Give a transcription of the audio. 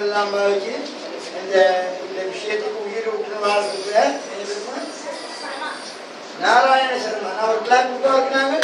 எல்லாம் பாவிச்சு இந்த இந்த விஷயத்துக்கு உயிர் விட்டுருவாங்க என்ன பேருமா நாராயண சர்மா நான் ஒரு கிளாப் கொடுக்க வைக்கிறாங்க